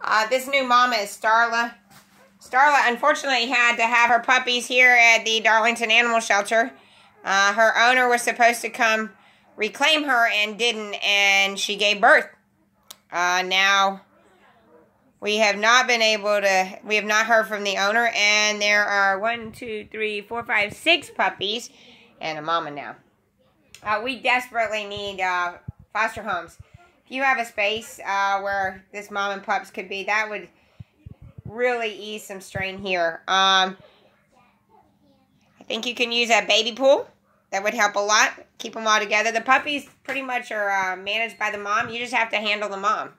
Uh, this new mama is Starla. Starla unfortunately had to have her puppies here at the Darlington Animal Shelter. Uh, her owner was supposed to come reclaim her and didn't, and she gave birth. Uh, now, we have not been able to, we have not heard from the owner, and there are one, two, three, four, five, six puppies, and a mama now. Uh, we desperately need uh, foster homes if you have a space uh, where this mom and pups could be, that would really ease some strain here. Um, I think you can use a baby pool. That would help a lot. Keep them all together. The puppies pretty much are uh, managed by the mom. You just have to handle the mom.